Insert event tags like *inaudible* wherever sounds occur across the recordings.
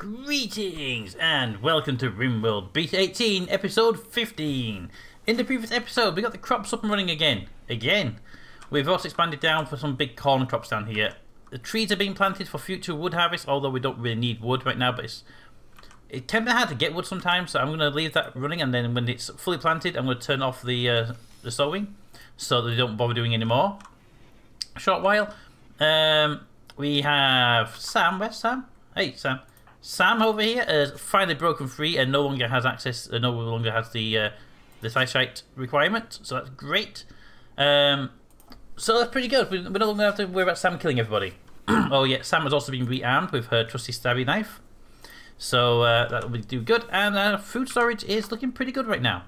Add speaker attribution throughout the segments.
Speaker 1: Greetings and welcome to RimWorld Beta 18, episode 15. In the previous episode, we got the crops up and running again. Again. We've also expanded down for some big corn crops down here. The trees are being planted for future wood harvest, although we don't really need wood right now, but it's it can be hard to get wood sometimes, so I'm going to leave that running, and then when it's fully planted, I'm going to turn off the uh, the sowing, so that they don't bother doing anymore. A short while. Um, we have Sam. Where's Sam? Hey, Sam. Sam over here has finally broken free and no longer has access, uh, no longer has the uh, the eyesight requirement, so that's great. Um, so that's pretty good. We, we no longer have to worry about Sam killing everybody. *clears throat* oh yeah, Sam has also been rearmed with her trusty stabby knife. So uh, that will do good. And uh, food storage is looking pretty good right now.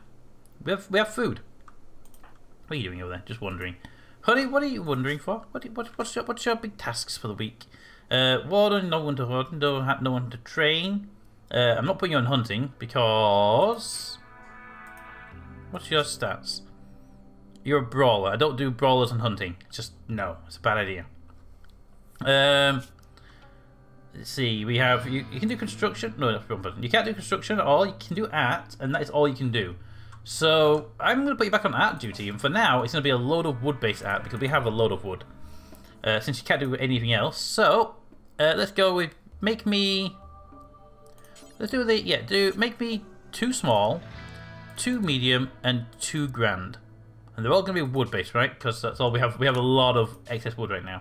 Speaker 1: We have we have food. What are you doing over there? Just wondering. Honey, what are you wondering for? What, what what's your what's your big tasks for the week? Uh, warden, no one to hunt, no, no one to train. Uh, I'm not putting you on hunting because. What's your stats? You're a brawler. I don't do brawlers and hunting. Just no, it's a bad idea. Um, Let's see, we have, you, you can do construction, no, that's wrong button. You can't do construction at all, you can do art, and that is all you can do. So, I'm going to put you back on art duty, and for now, it's going to be a load of wood-based art, because we have a load of wood. Uh, since you can't do anything else. So, uh, let's go with, make me, let's do the, yeah, do, make me two small, two medium, and two grand. And they're all going to be wood-based, right? Because that's all we have, we have a lot of excess wood right now.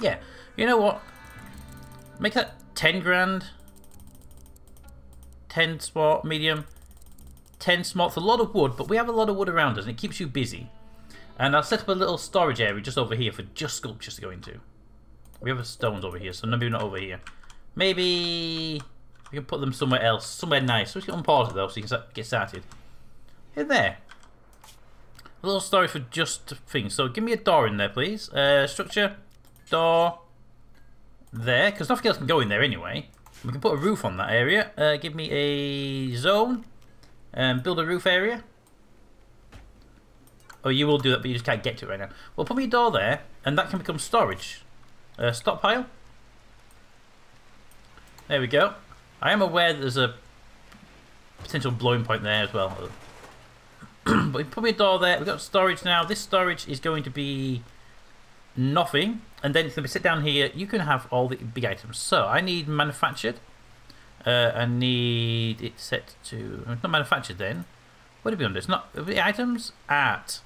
Speaker 1: Yeah, you know what? Make that 10 grand. 10 small, medium. 10 small. It's a lot of wood, but we have a lot of wood around us and it keeps you busy. And I'll set up a little storage area just over here for just sculptures to go into. We have stones over here, so maybe not over here. Maybe we can put them somewhere else, somewhere nice. So we can unpause it though, so you can get started. Here, there. A little storage for just things. So give me a door in there, please. Uh, structure, door, there, because nothing else can go in there anyway. We can put a roof on that area. Uh, give me a zone. And build a roof area. Oh, you will do that, but you just can't get to it right now. Well, put me a door there, and that can become storage. Uh, stockpile. There we go. I am aware that there's a potential blowing point there as well. *clears throat* but we put me a door there. We've got storage now. This storage is going to be nothing. And then if we sit down here, you can have all the big items. So I need manufactured. Uh, I need it set to it's not manufactured then. What do we under? It's not the items art,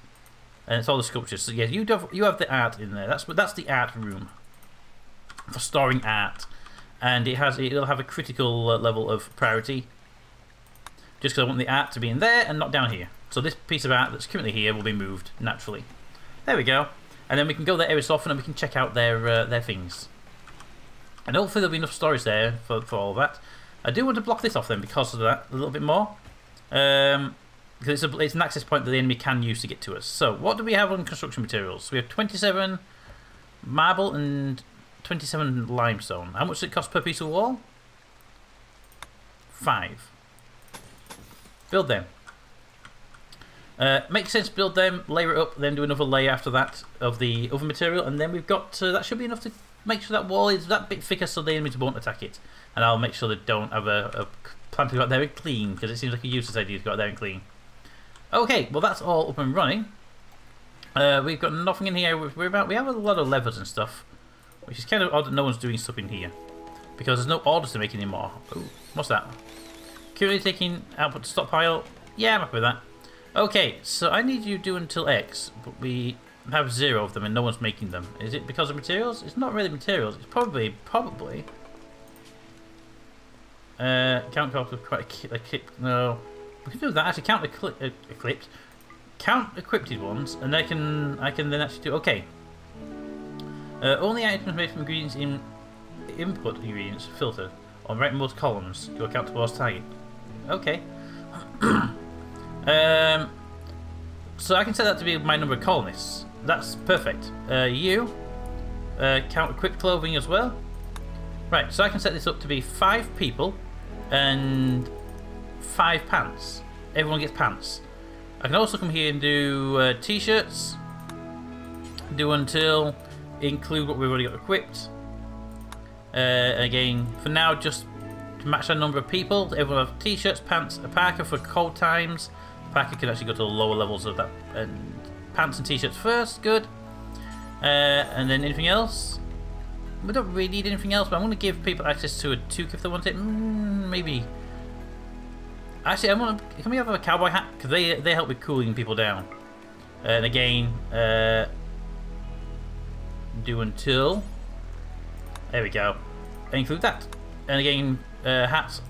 Speaker 1: and it's all the sculptures. So yes, you have you have the art in there. That's that's the art room for storing art, and it has it'll have a critical uh, level of priority. Just because I want the art to be in there and not down here. So this piece of art that's currently here will be moved naturally. There we go. And then we can go there every so often and we can check out their uh, their things. And hopefully there'll be enough storage there for, for all that. I do want to block this off then because of that a little bit more. Um, because it's, it's an access point that the enemy can use to get to us. So what do we have on construction materials? We have 27 marble and 27 limestone. How much does it cost per piece of wall? Five. Build them. Uh, makes sense build them, layer it up, then do another layer after that of the other material, and then we've got, uh, that should be enough to make sure that wall is that bit thicker so the enemies won't attack it. And I'll make sure they don't have a, a to go out there and clean, because it seems like a useless idea to go out there and clean. Okay, well that's all up and running. Uh, we've got nothing in here, we're about, we have a lot of levers and stuff, which is kind of odd that no one's doing stuff in here. Because there's no orders to make anymore. Ooh, what's that? Currently taking output to stockpile. Yeah, I'm happy with that. Okay, so I need you to do until X, but we have zero of them and no one's making them. Is it because of materials? It's not really materials. It's probably, probably... Uh, count of quite a clip. No, we can do that. Actually, count the uh, equipped, count equipped ones, and I can I can then actually do. Okay. Uh, only items made from ingredients in input ingredients filtered on rightmost columns to account towards target. Okay. *coughs* Um, so I can set that to be my number of colonists. That's perfect. Uh, you, uh, count equipped clothing as well. Right, so I can set this up to be five people and five pants. Everyone gets pants. I can also come here and do uh, t-shirts. Do until include what we've already got equipped. Uh, again, for now, just to match our number of people. Everyone have t-shirts, pants, a parka for cold times. Parka can actually go to the lower levels of that. And pants and t-shirts first, good. Uh, and then anything else? We don't really need anything else, but I'm going to give people access to a toque if they want it. Mm, maybe. Actually, I want to. Can we have a cowboy hat? Because they they help with cooling people down. And again, uh, do until. There we go. Include that. And again, uh, hats.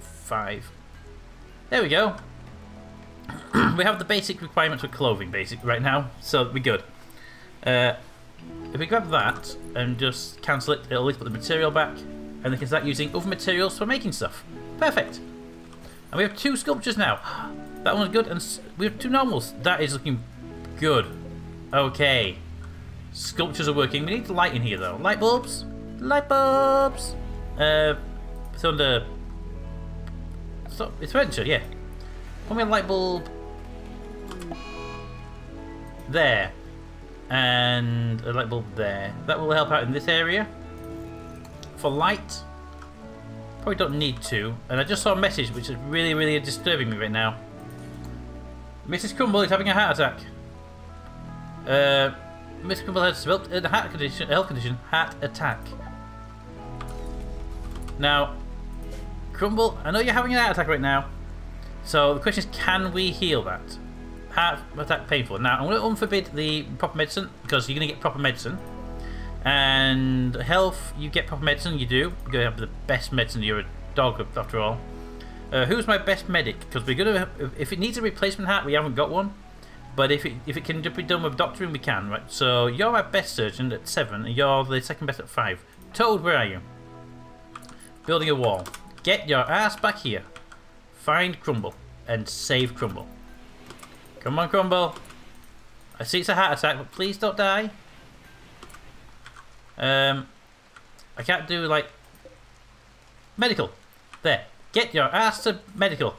Speaker 1: Five. There we go. *clears throat* we have the basic requirements for clothing, basic right now, so we're good. Uh, if we grab that and just cancel it, it'll at least put the material back, and they can start using other materials for making stuff. Perfect. And we have two sculptures now. That one's good, and we have two normals. That is looking good. Okay. Sculptures are working. We need light in here, though. Light bulbs. Light bulbs. Uh, it's under. So it's furniture, yeah. Put me a light bulb. There. And a light bulb there. That will help out in this area. For light. Probably don't need to. And I just saw a message which is really, really disturbing me right now. Mrs. Crumble is having a heart attack. Uh, Mrs. Crumble has developed a heart condition, health condition, heart attack. Now, Crumble, I know you're having an heart attack right now. So the question is, can we heal that? Heart attack painful. Now, I'm going to unforbid the proper medicine because you're going to get proper medicine. And health, you get proper medicine, you do. You're going to have the best medicine. You're a dog, after all. Uh, who's my best medic? Because we're going to, if it needs a replacement hat, we haven't got one. But if it if it can just be done with doctoring, we can, right? So you're our best surgeon at seven, and you're the second best at five. Toad, where are you? Building a wall. Get your ass back here. Find Crumble and save Crumble. Come on, Crumble. I see it's a heart attack, but please don't die. Um, I can't do like medical. There. Get your ass to medical.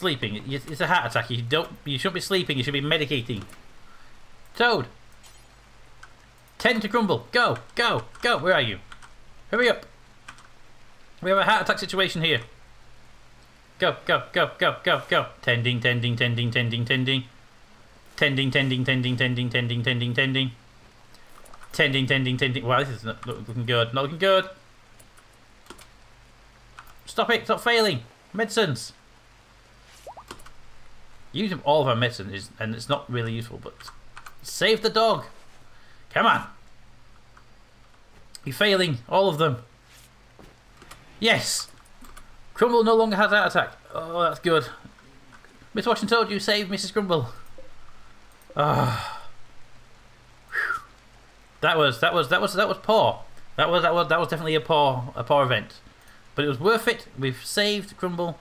Speaker 1: Sleeping. It's a heart attack. You don't. You shouldn't be sleeping. You should be medicating. Toad. Tend to crumble. Go. Go. Go. Where are you? Hurry up. We have a heart attack situation here. Go, go, go, go, go, go. Tending, tending, tending, tending, tending. Tending, tending, tending, tending, tending, tending, tending. Tending, tending, tending. Wow, this is not looking good. Not looking good. Stop it. Stop failing. Medicines. Using all of our medicine is, and it's not really useful, but save the dog. Come on. You're failing. All of them. Yes! Crumble no longer has heart attack. Oh, that's good. Miss Washington told you saved Mrs. Crumble. Ah. Oh. That was that was that was that was poor. That was that was that was definitely a poor a poor event. But it was worth it. We've saved Crumble.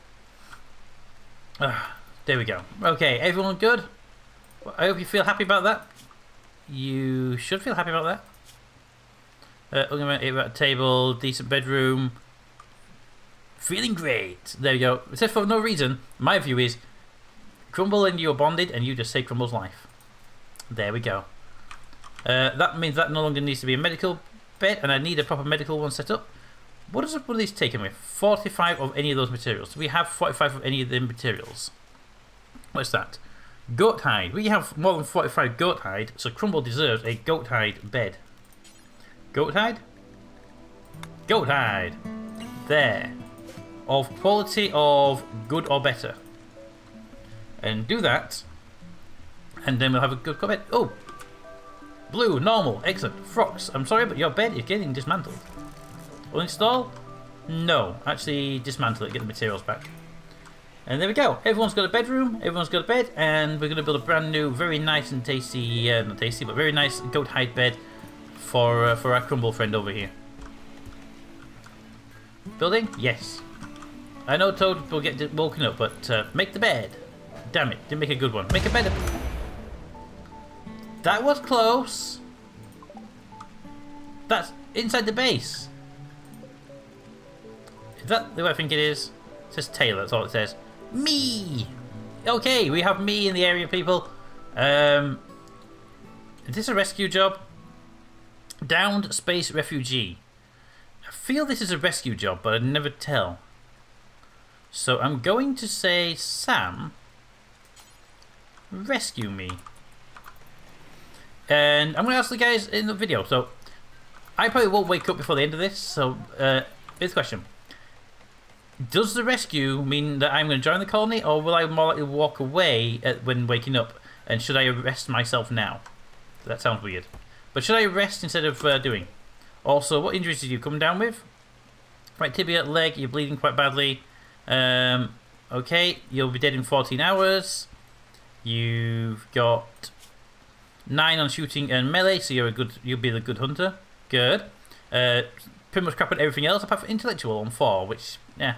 Speaker 1: Ah, there we go. Okay, everyone good? I hope you feel happy about that. You should feel happy about that. Uh, at a table, decent bedroom, Feeling great. There you go. Says for no reason. My view is Crumble and you are bonded and you just save Crumble's life. There we go. Uh, that means that no longer needs to be a medical bed and I need a proper medical one set up. What does one of these take me? 45 of any of those materials. Do we have 45 of any of the materials? What's that? Goat hide. We have more than 45 goat hide, so Crumble deserves a goat hide bed. Goat hide? Goat hide. There of quality of good or better. And do that. And then we'll have a good comment. Oh! Blue, normal, excellent. Frocks, I'm sorry, but your bed is getting dismantled. Uninstall? No. Actually, dismantle it, get the materials back. And there we go. Everyone's got a bedroom, everyone's got a bed, and we're going to build a brand new, very nice and tasty, uh, not tasty, but very nice goat hide bed for, uh, for our crumble friend over here. Building? Yes. I know Toad will get woken up, but uh, make the bed. Damn it, didn't make a good one. Make a bed. That was close. That's inside the base. Is that the way I think it is? It says Taylor, that's all it says. Me! Okay, we have me in the area, people. Um, is this a rescue job? Downed space refugee. I feel this is a rescue job, but I'd never tell. So I'm going to say, Sam, rescue me. And I'm going to ask the guys in the video. So I probably won't wake up before the end of this. So uh, here's question. Does the rescue mean that I'm going to join the colony, or will I more likely walk away at, when waking up? And should I arrest myself now? That sounds weird. But should I rest instead of uh, doing? Also, what injuries did you come down with? Right tibia, leg, you're bleeding quite badly. Um, okay, you'll be dead in 14 hours. You've got 9 on shooting and melee, so you're a good, you'll be the good hunter. Good. Uh, pretty much crap at everything else apart from intellectual on 4, which, yeah.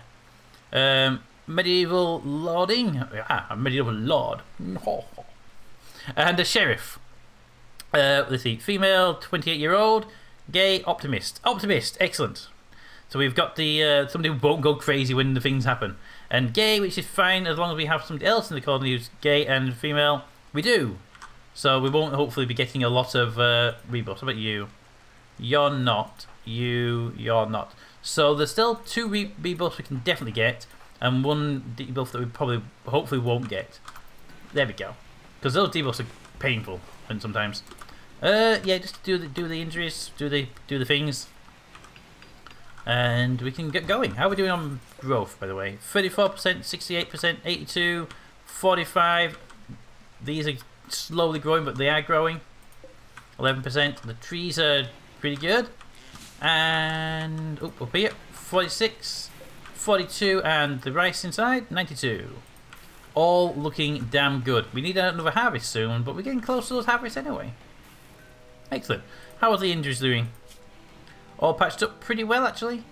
Speaker 1: Um, medieval lording. Ah, a medieval lord. And a sheriff. Uh, let's see, female, 28 year old, gay, optimist. Optimist, excellent. So we've got the uh, somebody who won't go crazy when the things happen. And gay, which is fine as long as we have somebody else in the colony who's gay and female. We do. So we won't hopefully be getting a lot of uh, rebuffs. How about you? You're not. You, you're not. So there's still two re rebuffs we can definitely get, and one debuff that we probably, hopefully, won't get. There we go. Because those debuffs are painful, and sometimes. Uh, yeah, just do the do the injuries, do the do the things, and we can get going. How are we doing on growth, by the way? Thirty-four percent, sixty-eight percent, eighty-two, forty-five. These are slowly growing, but they are growing. Eleven percent. The trees are pretty good, and oh, up here, 46, 42, and the rice inside, ninety-two. All looking damn good. We need another harvest soon, but we're getting close to those harvests anyway. Excellent. How are the injuries doing? All patched up pretty well, actually.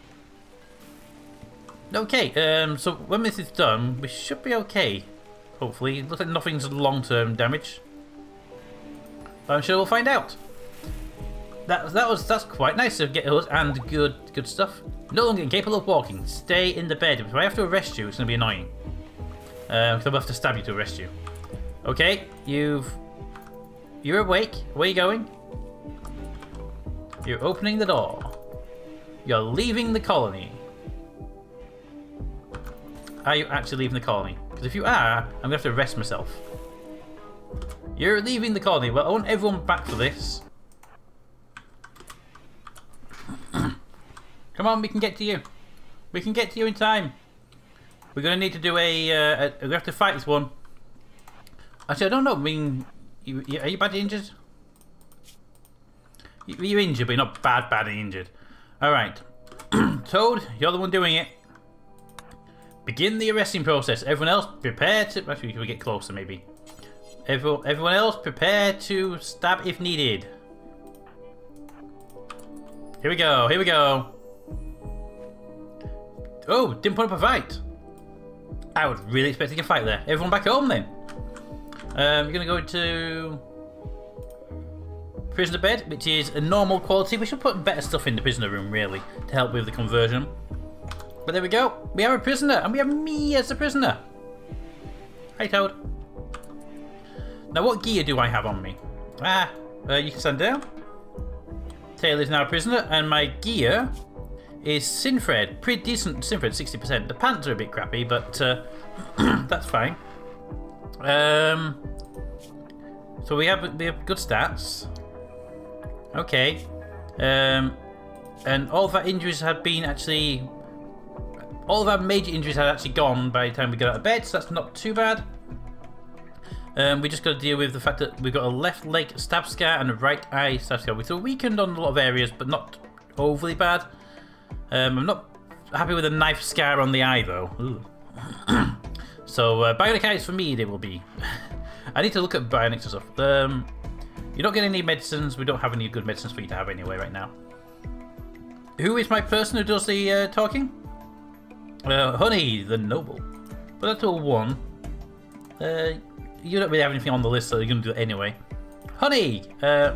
Speaker 1: Okay, um, so when this is done, we should be okay. Hopefully. It looks like nothing's long-term damage. But I'm sure we'll find out. That, that was that's quite nice of get us and good good stuff. No longer incapable of walking. Stay in the bed. If I have to arrest you, it's to be annoying. Because uh, I'll have to stab you to arrest you. Okay, you've... You're awake. Where are you going? You're opening the door. You're leaving the colony. Are you actually leaving the colony? Because if you are, I'm to have to arrest myself. You're leaving the colony. Well, I want everyone back for this. Come on, we can get to you. We can get to you in time. We're going to need to do a, uh, a... We have to fight this one. Actually, I don't know. I mean, you, are you badly injured? You're injured, but you're not bad, badly injured. Alright. *clears throat* Toad, you're the one doing it. Begin the arresting process. Everyone else, prepare to... Actually, we get closer, maybe. Everyone, everyone else, prepare to stab if needed. Here we go, here we go. Oh, didn't put up a fight. I was really expecting a fight there. Everyone back at home then. Um, you're going to go to prisoner bed, which is a normal quality. We should put better stuff in the prisoner room, really, to help with the conversion. But there we go. We have a prisoner, and we have me as the prisoner. Hi, Toad. Now, what gear do I have on me? Ah, uh, you can stand down. Tail is now a prisoner, and my gear is synthread. Pretty decent synthread, 60%. The pants are a bit crappy, but uh, *clears throat* that's fine. Um, so we have, we have good stats. Okay. Um, and all of our injuries had been actually... All of our major injuries had actually gone by the time we got out of bed, so that's not too bad. Um, we just got to deal with the fact that we've got a left leg stab scar and a right eye stab scar. We're weakened on a lot of areas, but not overly bad. Um, I'm not happy with a knife scar on the eye, though. *clears throat* so, uh, bionic eyes for me, they will be. *laughs* I need to look at bionics and stuff. Um, you don't get any medicines. We don't have any good medicines for you to have anyway right now. Who is my person who does the uh, talking? Uh, Honey, the noble. But that's all one. Uh, you don't really have anything on the list, so you're going to do it anyway. Honey! Uh,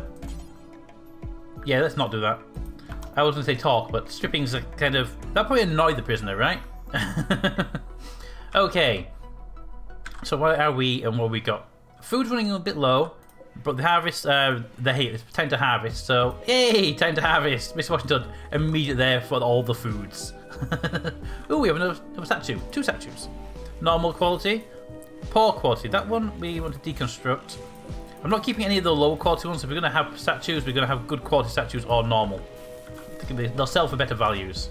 Speaker 1: yeah, let's not do that. I was going to say talk, but stripping's a kind of... That probably annoyed the prisoner, right? *laughs* okay. So where are we and what we got? Food's running a bit low. But the harvest, uh, the heat, it's time to harvest. So, yay, time to harvest. Mr. Washington, immediate there for all the foods. *laughs* oh, we have another, another statue. Two statues. Normal quality, poor quality. That one we want to deconstruct. I'm not keeping any of the low quality ones. If we're going to have statues, we're going to have good quality statues or normal. They'll sell for better values.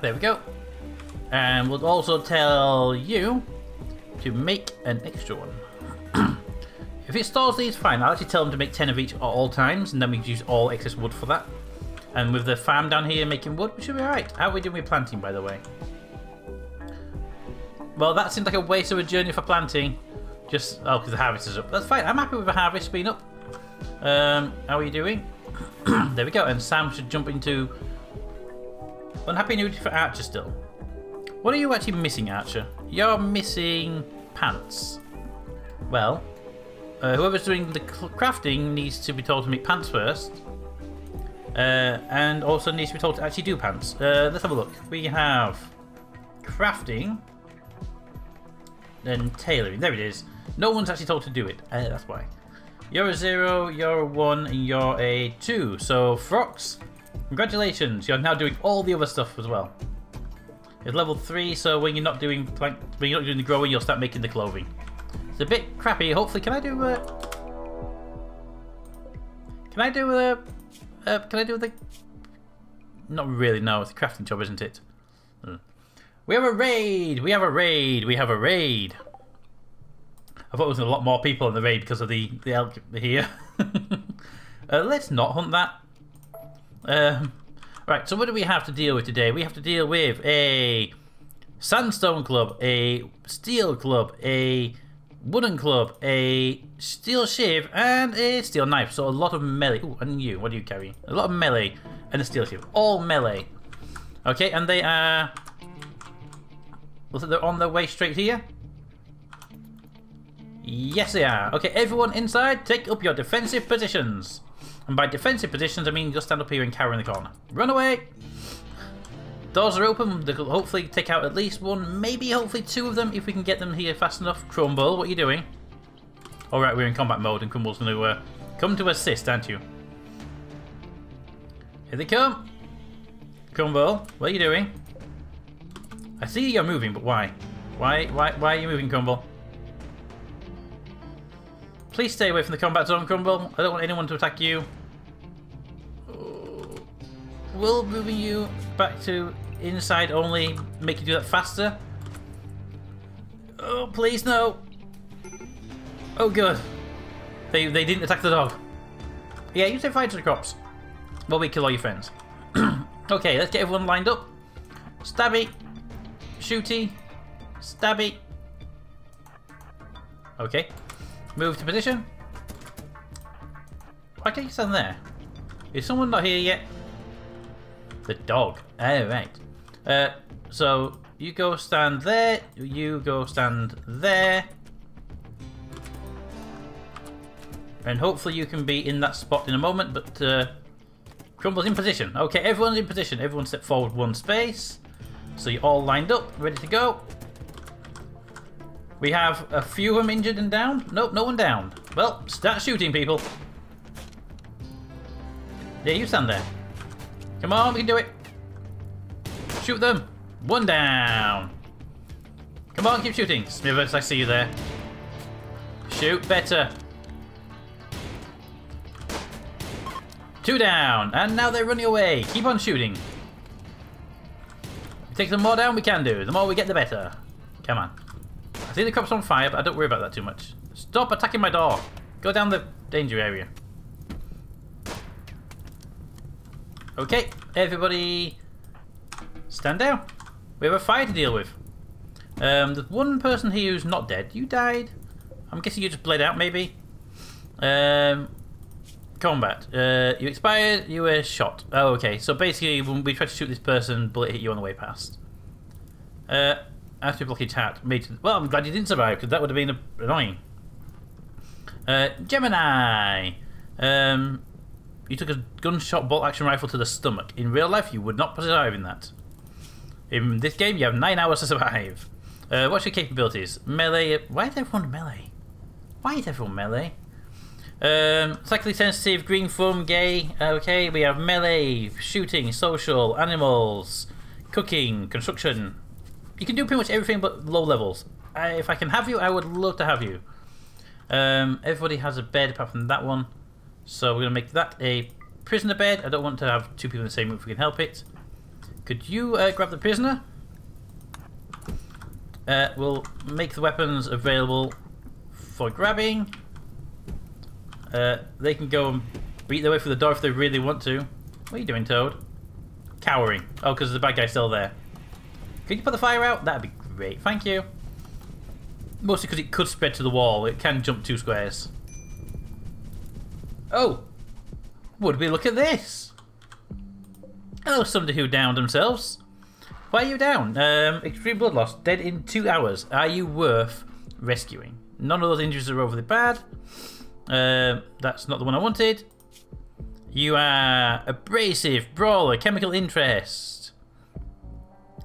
Speaker 1: There we go. And we'll also tell you to make an extra one. *clears throat* if it stores these, fine. I'll actually tell them to make 10 of each at all times, and then we can use all excess wood for that. And with the farm down here making wood, we should be alright. How are we doing with planting, by the way? Well, that seems like a waste of a journey for planting. Just, oh, because the harvest is up. That's fine. I'm happy with the harvest being up. Um, how are you doing? *clears throat* there we go. And Sam should jump into unhappy new for Archer still. What are you actually missing, Archer? You're missing pants. Well, uh, whoever's doing the crafting needs to be told to make pants first. Uh, and also needs to be told to actually do pants. Uh, let's have a look. We have crafting. Then tailoring. There it is. No one's actually told to do it. Uh, that's why. You're a zero, you're a one, and you're a two. So, Frox, congratulations. You're now doing all the other stuff as well. It's level three, so when you're not doing like when you're not doing the growing, you'll start making the clothing. It's a bit crappy. Hopefully, can I do a? Can I do a? Uh, can I do the? Not really. No, it's a crafting job, isn't it? Hmm. We have a raid. We have a raid. We have a raid. I thought there was a lot more people in the raid because of the the elk here. *laughs* uh, let's not hunt that. Um, right, so what do we have to deal with today? We have to deal with a sandstone club, a steel club, a wooden club, a steel shiv, and a steel knife. So a lot of melee. Ooh, and you, what do you carry? A lot of melee and a steel shiv. All melee. Okay, and they are... Looks like they're on their way straight here. Yes, they are. Okay, everyone inside, take up your defensive positions. And by defensive positions, I mean just stand up here and cower in the corner. Run away! Doors are open. They'll hopefully take out at least one, maybe hopefully two of them if we can get them here fast enough. Crumble, what are you doing? Alright, we're in combat mode and Crumble's going to uh, come to assist, aren't you? Here they come. Crumble, what are you doing? I see you're moving, but why? Why, why, why are you moving, Crumble? Please stay away from the combat zone, Crumble. I don't want anyone to attack you. Will moving you back to inside only make you do that faster? Oh, please, no. Oh, good. They, they didn't attack the dog. Yeah, you say fire to the crops. While we kill all your friends. *clears throat* okay, let's get everyone lined up. Stabby. Shooty. Stabby. Okay. Move to position. Why can't you stand there? Is someone not here yet? The dog. Oh, right. Uh, so, you go stand there. You go stand there. And hopefully you can be in that spot in a moment, but uh, Crumble's in position. Okay, everyone's in position. Everyone step forward one space. So you're all lined up, ready to go. We have a few of them injured and down. Nope, no one down. Well, start shooting, people. Yeah, you stand there. Come on, we can do it. Shoot them. One down. Come on, keep shooting. Smithers, I see you there. Shoot better. Two down. And now they're running away. Keep on shooting. Take some more down, we can do. The more we get, the better. Come on. See the crop's on fire, but I don't worry about that too much. Stop attacking my door. Go down the danger area. Okay, everybody stand down. We have a fire to deal with. Um, there's one person here who's not dead. You died. I'm guessing you just bled out, maybe. Um, combat. Uh, you expired. You were shot. Oh, okay. So basically, when we tried to shoot this person, bullet hit you on the way past. Uh, after blockage hat made. Well, I'm glad you didn't survive because that would have been annoying. Uh, Gemini. Um, you took a gunshot bolt action rifle to the stomach. In real life, you would not survive in that. In this game, you have nine hours to survive. Uh, what's your capabilities? Melee. Why is everyone melee? Why is everyone melee? Um, sexually sensitive, green thumb, gay. Okay, we have melee, shooting, social, animals, cooking, construction. You can do pretty much everything but low levels. I, if I can have you, I would love to have you. Um, everybody has a bed apart from that one. So we're going to make that a prisoner bed. I don't want to have two people in the same room if we can help it. Could you uh, grab the prisoner? Uh, we'll make the weapons available for grabbing. Uh, they can go and beat their way through the door if they really want to. What are you doing, Toad? Cowering. Oh, because the bad guy's still there. Could you put the fire out? That'd be great. Thank you. Mostly because it could spread to the wall. It can jump two squares. Oh! Would we look at this? Oh, somebody who downed themselves. Why are you down? Um, extreme blood loss. Dead in two hours. Are you worth rescuing? None of those injuries are overly bad. Uh, that's not the one I wanted. You are abrasive, brawler, chemical interest.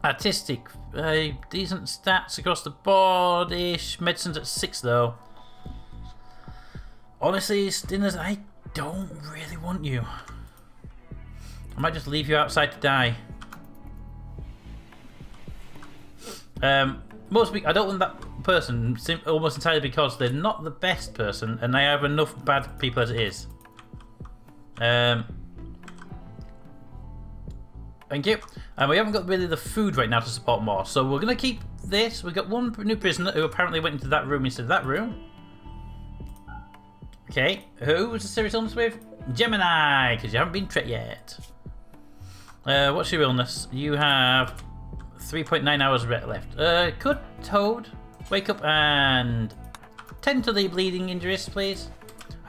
Speaker 1: Artistic, uh, decent stats across the board ish. Medicine's at six though. Honestly, Stinners, I don't really want you. I might just leave you outside to die. Um, most I don't want that person almost entirely because they're not the best person, and I have enough bad people as it is. Um, thank you. And we haven't got really the food right now to support more, so we're gonna keep this. We've got one new prisoner who apparently went into that room instead of that room. Okay, who was the serious illness with? Gemini, because you haven't been tricked yet. Uh, what's your illness? You have 3.9 hours left. Uh, could Toad wake up and tend to the bleeding injuries, please?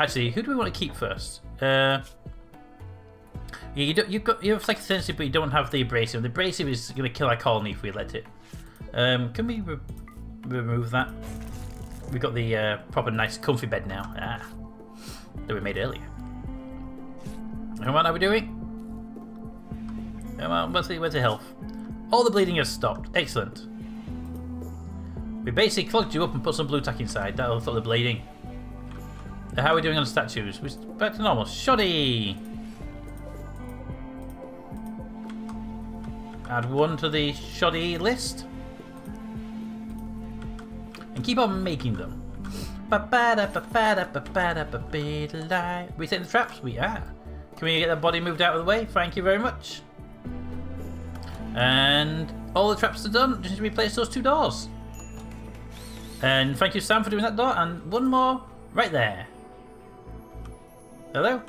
Speaker 1: Actually, who do we want to keep first? Uh, you don't, you've got you have flex sensitive, but you don't have the abrasive. The abrasive is going to kill our colony if we let it. Um, can we re remove that? We've got the uh, proper nice comfy bed now. Ah that we made earlier. And what are we doing? Come on, where's the, where's the health? All the bleeding has stopped. Excellent. We basically clogged you up and put some blue tack inside. That'll stop the bleeding. How are we doing on the statues? We're back to normal. Shoddy! Add one to the shoddy list. And keep on making them. Resetting the traps? We are. Can we get the body moved out of the way? Thank you very much. And all the traps are done. Just replace those two doors. And thank you, Sam, for doing that door. And one more right there. Hello?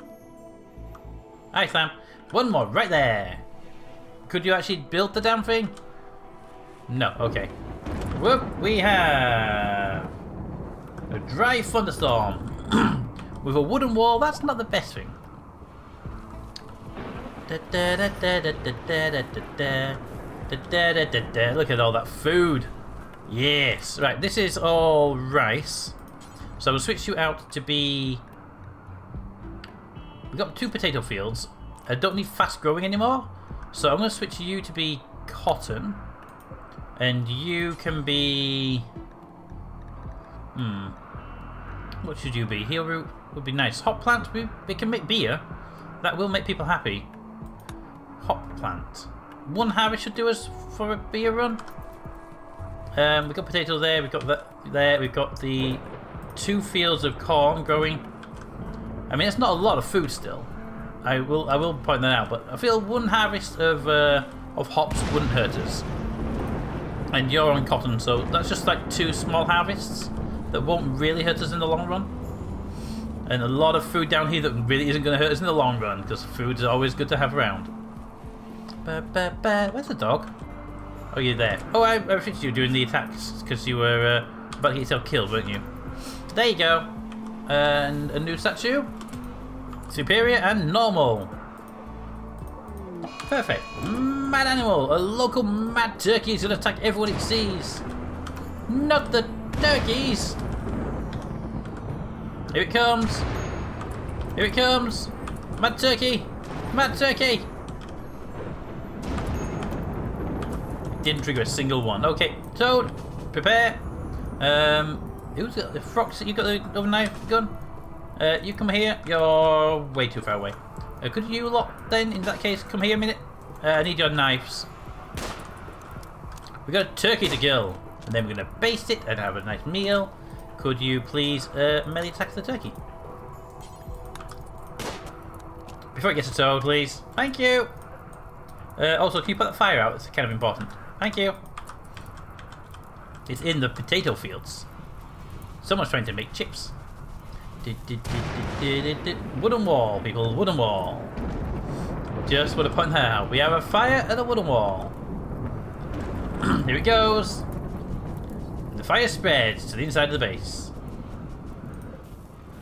Speaker 1: Hi, Sam. One more right there. Could you actually build the damn thing? No, okay. Whoop, we have a dry thunderstorm. With a wooden wall, that's not the best thing. Look at all that food. Yes. Right, this is all rice. So we'll switch you out to be... We've got two potato fields. I don't need fast growing anymore. So I'm going to switch you to be cotton. And you can be... Hmm. What should you be? Healroot would be nice. Hop plant, we, we can make beer. That will make people happy. Hop plant. One harvest should do us for a beer run. Um, we've got potatoes there, we've got that there, we've got the two fields of corn growing. I mean, it's not a lot of food still. I will I will point that out, but I feel one harvest of uh, of hops wouldn't hurt us. And you're on cotton, so that's just like two small harvests that won't really hurt us in the long run. And a lot of food down here that really isn't going to hurt us in the long run, because food is always good to have around. Ba, ba, ba. Where's the dog? Oh, you're there. Oh, I, I fixed you doing the attacks, because you were uh, about to get yourself killed, weren't you? There you go. And a new statue. Superior and normal. Perfect. Mad animal. A local mad turkey is going to attack everyone it sees. Not the turkeys. Here it comes. Here it comes. Mad turkey. Mad turkey. Didn't trigger a single one. Okay, Toad, prepare. Um, who's got the frogs? You got the other knife gun? Uh, you come here. You're way too far away. Uh, could you lot then, in that case, come here a minute? Uh, I need your knives. We got a turkey to kill. And then we're going to baste it and have a nice meal. Could you please uh, melee attack the turkey? Before it gets a toe, please. Thank you. Uh, also, can you put the fire out? It's kind of important. Thank you. It's in the potato fields. Someone's trying to make chips. Wooden wall, people. Wooden wall. Just want to point out. We have a fire and a wooden wall. *clears throat* Here it goes. The fire spreads to the inside of the base.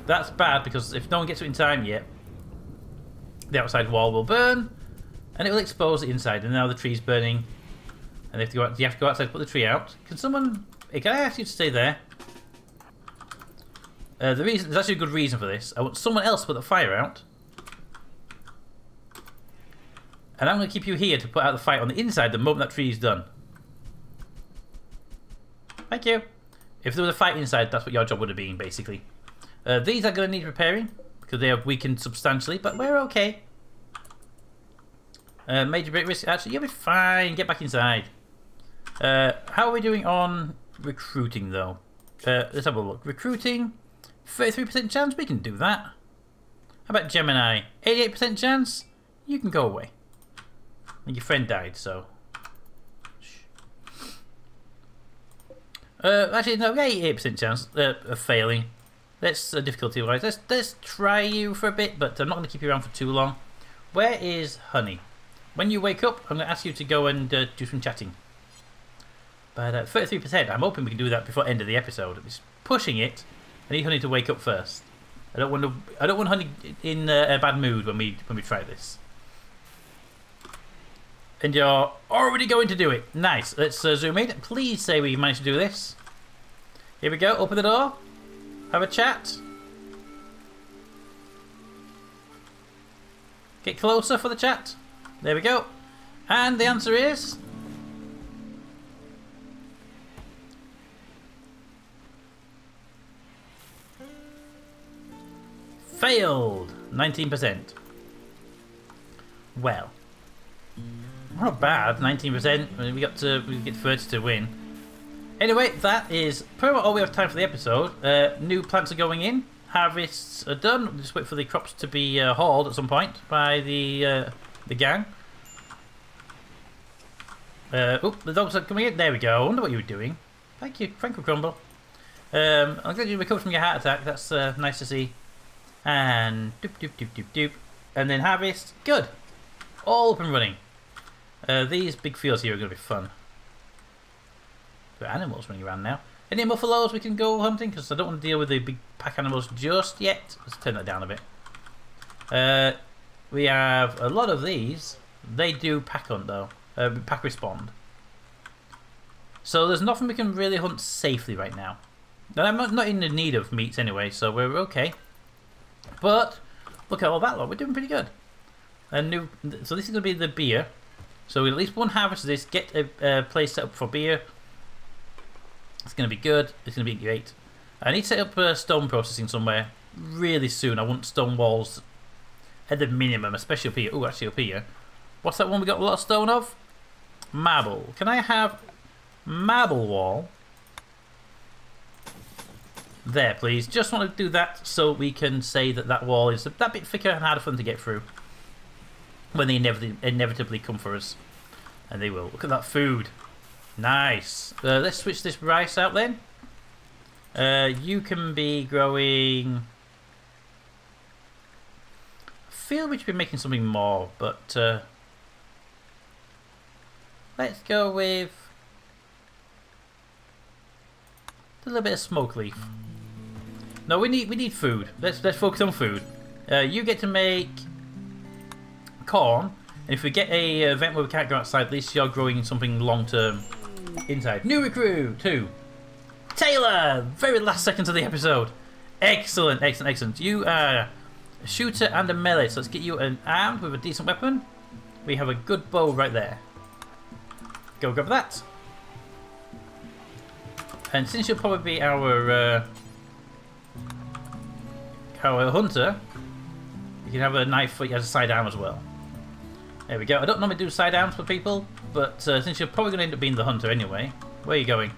Speaker 1: That's bad because if no one gets it in time yet, the outside wall will burn and it will expose the inside. And now the tree's burning, and they have to go out, you have to go outside to put the tree out. Can someone? Can I ask you to stay there? Uh, the reason there's actually a good reason for this. I want someone else to put the fire out, and I'm going to keep you here to put out the fire on the inside the moment that tree is done. Thank you. If there was a fight inside, that's what your job would have been, basically. Uh, these are going to need repairing, because they have weakened substantially, but we're okay. Uh, major break risk. Actually, you'll be fine. Get back inside. Uh, how are we doing on recruiting, though? Uh, let's have a look. Recruiting, 33% chance. We can do that. How about Gemini? 88% chance? You can go away. And your friend died, so Uh, actually, no, 88% chance uh, of failing. Let's uh, difficulty wise. Let's let's try you for a bit, but I'm not going to keep you around for too long. Where is Honey? When you wake up, I'm going to ask you to go and uh, do some chatting. But uh, 33%, I'm hoping we can do that before end of the episode. It's pushing it. I need Honey to wake up first. I don't want to. I don't want Honey in uh, a bad mood when we when we try this. And you're already going to do it. Nice. Let's uh, zoom in. Please say we managed to do this. Here we go. Open the door. Have a chat. Get closer for the chat. There we go. And the answer is... Failed. 19%. Well. Not bad, 19%. We got to we get 30 to win. Anyway, that is pretty much all we have time for the episode. Uh, new plants are going in. Harvests are done. Just wait for the crops to be uh, hauled at some point by the uh, the gang. Uh, the dogs are coming in. There we go. I wonder what you were doing. Thank you, Franco Crumble. Um, I'm glad you recovered from your heart attack. That's uh, nice to see. And doop doop doop doop doop. And then harvest. Good. All up and running. Uh, these big fields here are going to be fun. There are animals running around now. Any buffaloes we can go hunting? Because I don't want to deal with the big pack animals just yet. Let's turn that down a bit. Uh, we have a lot of these. They do pack hunt though. Uh, pack respond. So there's nothing we can really hunt safely right now. And I'm not in the need of meats anyway, so we're okay. But look at all that lot. We're doing pretty good. A new. So this is going to be the beer. So at least one harvest of this, get a, a place set up for beer. It's going to be good. It's going to be great. I need to set up uh, stone processing somewhere really soon. I want stone walls at the minimum, especially up here. Oh, actually up here. What's that one we got a lot of stone of? Marble. Can I have marble wall? There, please. Just want to do that so we can say that that wall is that bit thicker and harder for them to get through when they inevitably, inevitably come for us. And they will. Look at that food. Nice. Uh, let's switch this rice out then. Uh, you can be growing... I feel we should be making something more, but... Uh, let's go with... A little bit of smoke leaf. No, we need we need food. Let's let's focus on food. Uh, you get to make corn. And if we get a event where we can't go outside, at least you're growing something long term inside. New recruit, two. Taylor! Very last seconds of the episode. Excellent, excellent, excellent. You are a shooter and a melee, so let's get you an armed with a decent weapon. We have a good bow right there. Go grab that. And since you'll probably be our... Uh, our hunter, you can have a knife for as a side arm as well. There we go. I don't normally do side arms for people, but uh, since you're probably going to end up being the hunter anyway, where are you going?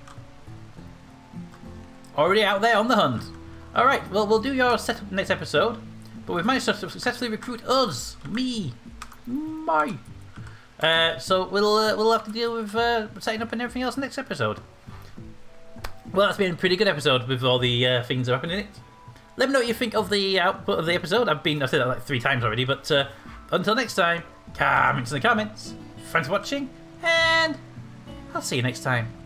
Speaker 1: Already out there on the hunt. Alright, well, we'll do your setup next episode, but we've managed to successfully recruit us, me, my. Uh, so we'll uh, we'll have to deal with uh, setting up and everything else next episode. Well, that's been a pretty good episode with all the uh, things that happen in it. Let me know what you think of the output of the episode. I've been I've said that like three times already, but uh, until next time, comments in the comments. Thanks for watching, and I'll see you next time.